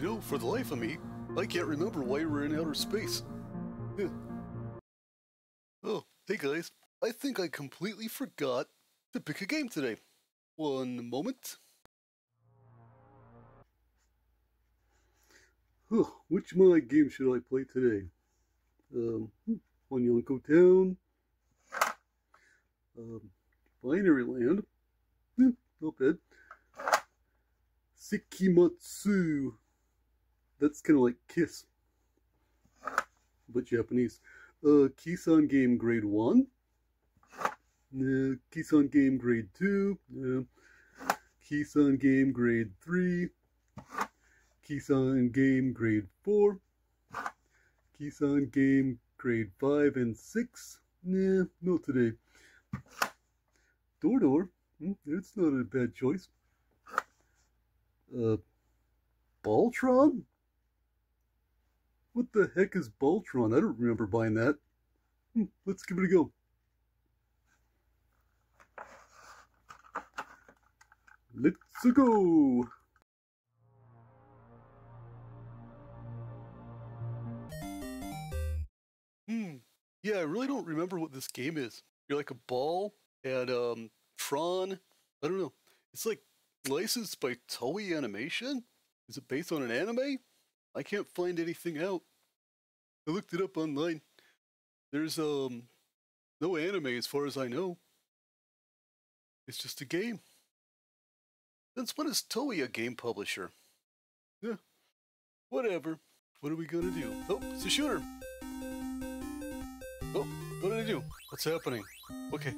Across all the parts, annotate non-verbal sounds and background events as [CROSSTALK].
You know, for the life of me, I can't remember why we're in outer space. Oh, hey guys. I think I completely forgot to pick a game today. One moment. Huh, which my game should I play today? Um, on Onyanko Town. Um, Binary Land. Eh, not bad. Sekimatsu. That's kind of like Kiss, but Japanese. Uh, Keisan Game Grade 1. Uh, Keisan Game Grade 2. Uh, Keisan Game Grade 3. Keisan Game Grade 4. Keisan Game Grade 5 and 6. Nah, not today. Door Door. It's not a bad choice. Uh, Baltron? What the heck is Baltron? I don't remember buying that. Hmm, let's give it a go. Let's go! Hmm. Yeah, I really don't remember what this game is. You're like a ball and um Tron. I don't know. It's like licensed by Toei Animation. Is it based on an anime? I can't find anything out. I looked it up online. There's um no anime as far as I know. It's just a game. Since when is Toei a game publisher? Yeah. Whatever. What are we gonna do? Oh, it's a shooter. Oh, what did I do? What's happening? Okay.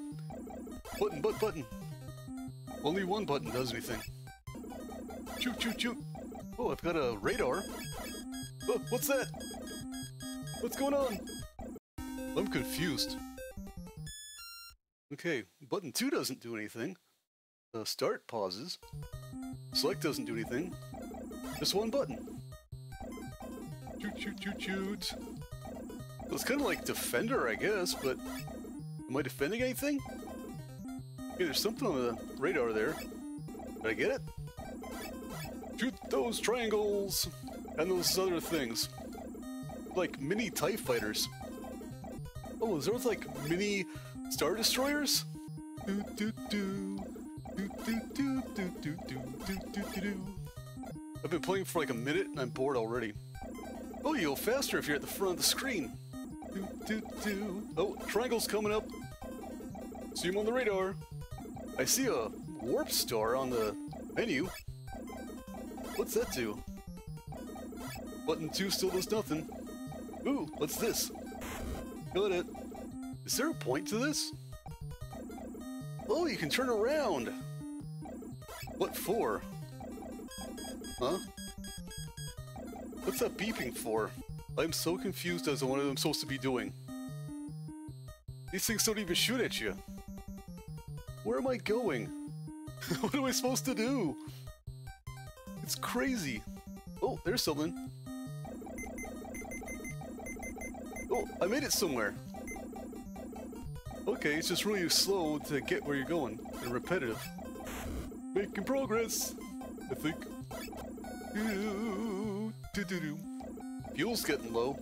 Button, but button. Only one button does anything. Shoot, shoot, shoot. Oh, I've got a radar. Oh, what's that? What's going on? I'm confused. Okay, button 2 doesn't do anything. Start pauses. Select doesn't do anything. Just one button. Shoot, shoot, shoot, shoot. It's kind of like Defender, I guess, but am I defending anything? Okay, there's something on the radar there. Did I get it? Shoot those triangles! And those other things. Like mini TIE fighters. Oh, is there like mini Star Destroyers? Do do do. I've been playing for like a minute and I'm bored already. Oh, you go faster if you're at the front of the screen. Do, do, do. Oh, triangle's coming up. See him on the radar. I see a warp star on the menu. What's that do? Button 2 still does nothing. Ooh, what's this? Got it. Is there a point to this? Oh, you can turn around! What for? Huh? What's that beeping for? I'm so confused as to what I'm supposed to be doing. These things don't even shoot at you. Where am I going? [LAUGHS] what am I supposed to do? It's crazy. Oh, there's something. Oh, I made it somewhere. Okay, it's just really slow to get where you're going, and repetitive. Making progress, I think. Fuel's getting low.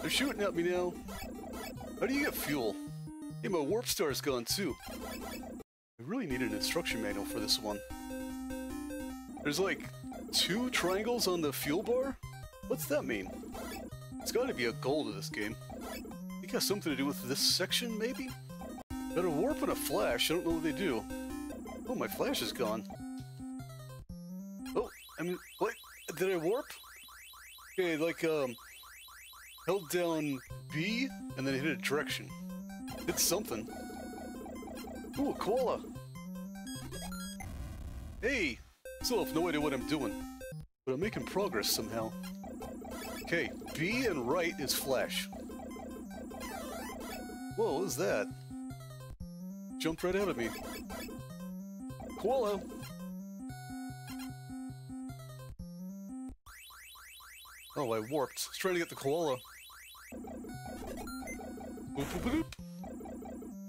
They're shooting at me now. How do you get fuel? Hey, my warp star's gone too. I really need an instruction manual for this one. There's like two triangles on the fuel bar? What's that mean? It's gotta be a goal to this game. It has something to do with this section, maybe? Got a warp and a flash, I don't know what they do. Oh, my flash is gone. Oh, I mean, what? Did I warp? Okay, like, um, held down B and then hit a direction. It's something. Ooh, a koala. Hey! Still have no idea what I'm doing, but I'm making progress somehow. Okay, B and right is flash. Whoa, what is that? Jumped right out of me. Koala! Oh, I warped. I was trying to get the koala. Boop, boop, boop.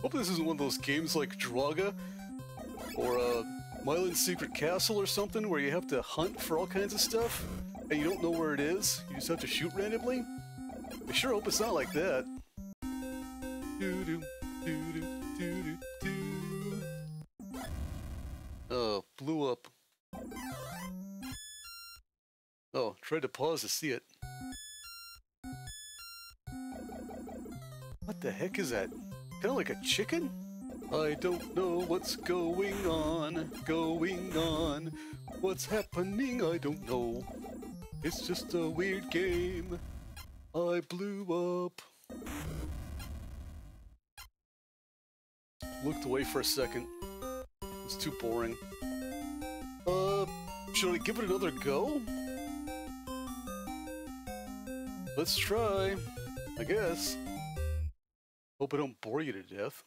Hope this isn't one of those games like Druaga or uh, Milon's Secret Castle or something where you have to hunt for all kinds of stuff and you don't know where it is? You just have to shoot randomly? I sure hope it's not like that. Doo -doo, doo. Oh, blew up. Oh, tried to pause to see it. What the heck is that? Kinda like a chicken? I don't know what's going on, going on. What's happening, I don't know. It's just a weird game. I blew up. Looked away for a second. It's too boring. Uh, should I give it another go? Let's try, I guess. Hope I don't bore you to death.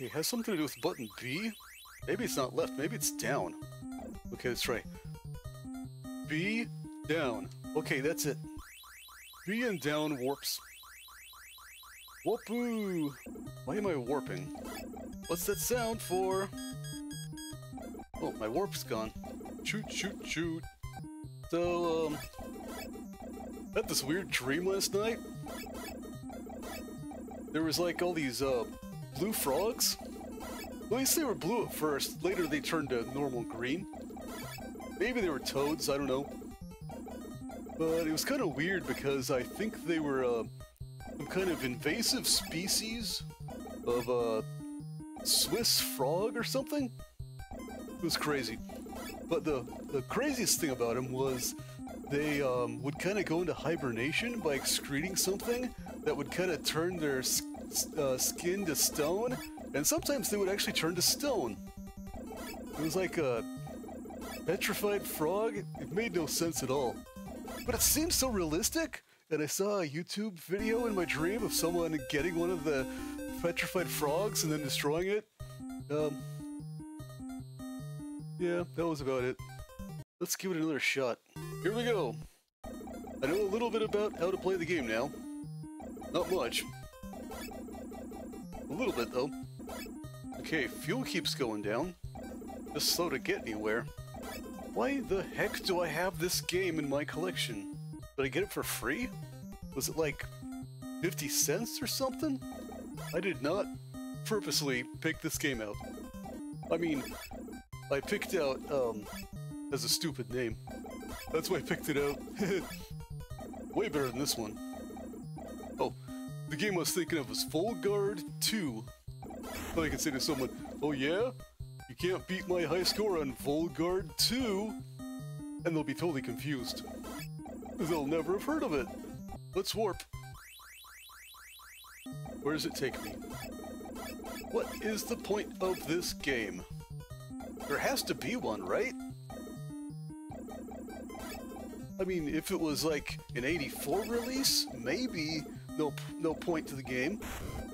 It has something to do with button B? Maybe it's not left, maybe it's down. Okay, let's try. B, down. Okay, that's it. B and down warps. Whoopoo! Why am I warping? What's that sound for? Oh, my warp's gone. Shoot, shoot, shoot. So, um... Had this weird dream last night. There was like all these, uh, blue frogs? At least they were blue at first, later they turned to normal green. Maybe they were toads, I don't know. But it was kind of weird because I think they were uh, some kind of invasive species of a uh, Swiss frog or something. It was crazy. But the, the craziest thing about them was they um, would kind of go into hibernation by excreting something that would kind of turn their uh, skin to stone, and sometimes they would actually turn to stone. It was like a petrified frog. It made no sense at all. But it seemed so realistic, and I saw a YouTube video in my dream of someone getting one of the petrified frogs and then destroying it. Um, yeah, that was about it. Let's give it another shot. Here we go. I know a little bit about how to play the game now. Not much, a little bit, though. Okay, fuel keeps going down. Just slow to get anywhere. Why the heck do I have this game in my collection? Did I get it for free? Was it like 50 cents or something? I did not purposely pick this game out. I mean, I picked out, um, as a stupid name. That's why I picked it out. [LAUGHS] Way better than this one. Oh, the game I was thinking of was Volguard 2. I can say to someone, oh yeah? You can't beat my high score on Volguard 2? And they'll be totally confused. They'll never have heard of it. Let's warp. Where does it take me? What is the point of this game? There has to be one, right? I mean, if it was like an 84 release, maybe no no point to the game.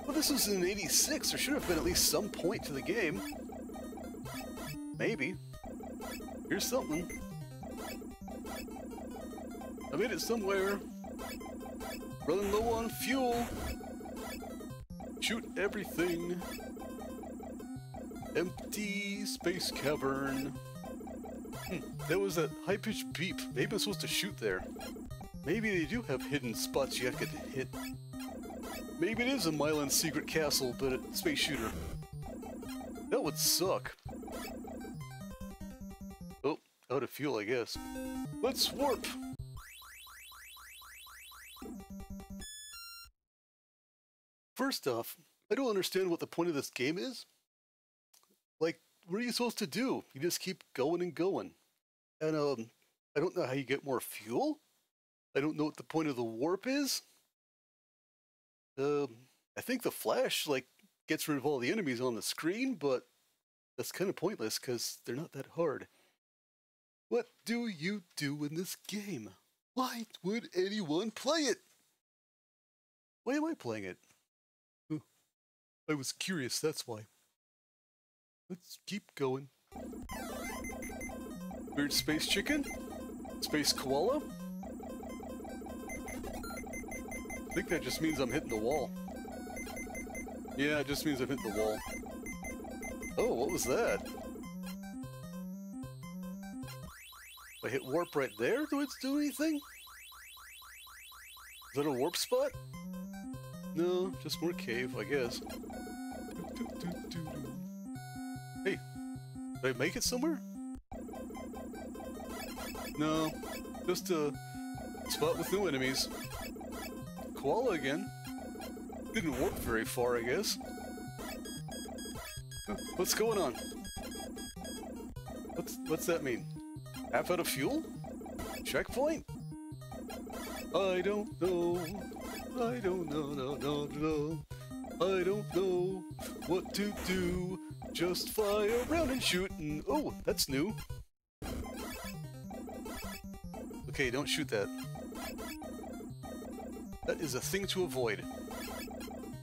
Well, this was in 86. There should have been at least some point to the game. Maybe. Here's something. I made it somewhere. Running low on fuel. Shoot everything. Empty space cavern. Hmm, there was that high-pitched beep. Maybe I'm supposed to shoot there. Maybe they do have hidden spots you have to hit. Maybe it is a Milon secret castle, but a space shooter. That would suck. Oh, out of fuel, I guess. Let's warp! First off, I don't understand what the point of this game is. Like, what are you supposed to do? You just keep going and going. And, um, I don't know how you get more fuel? I don't know what the point of the warp is. Um, I think the flash like gets rid of all the enemies on the screen, but that's kind of pointless because they're not that hard. What do you do in this game? Why would anyone play it? Why am I playing it? I was curious, that's why. Let's keep going. Weird space chicken? Space koala? Think that just means I'm hitting the wall. Yeah, it just means I've hit the wall. Oh, what was that? I hit warp right there, do it do anything? Is that a warp spot? No, just more cave, I guess. Hey, did I make it somewhere? No, just a spot with new enemies. Koala again. Didn't warp very far, I guess. What's going on? What's what's that mean? Half out of fuel? Checkpoint? I don't know. I don't know, no, no, no. I don't know what to do. Just fly around and shoot and... Oh, that's new. Okay, don't shoot that. That is a thing to avoid.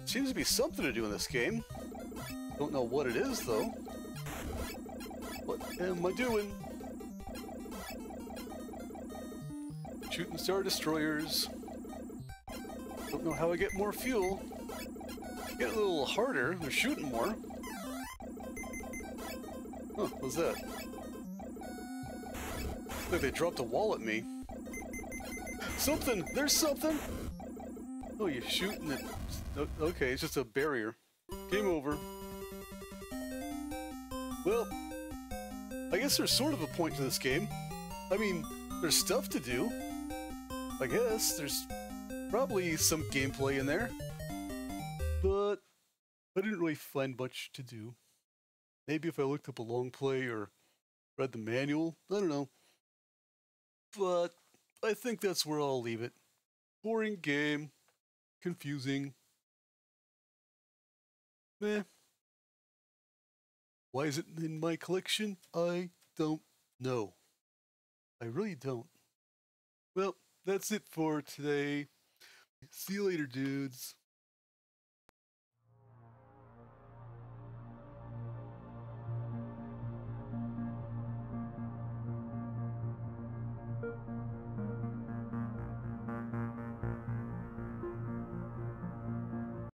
Seems to be something to do in this game. Don't know what it is, though. What am I doing? Shooting Star Destroyers. Don't know how I get more fuel. Get a little harder. They're shooting more. Huh, what's that? Like they dropped a wall at me. Something! There's something! Oh, you're shooting it. Okay, it's just a barrier. Game over. Well, I guess there's sort of a point to this game. I mean, there's stuff to do. I guess there's probably some gameplay in there. But I didn't really find much to do. Maybe if I looked up a long play or read the manual, I don't know. But I think that's where I'll leave it. Boring game. Confusing. Meh. Why is it in my collection? I don't know. I really don't. Well, that's it for today. See you later, dudes.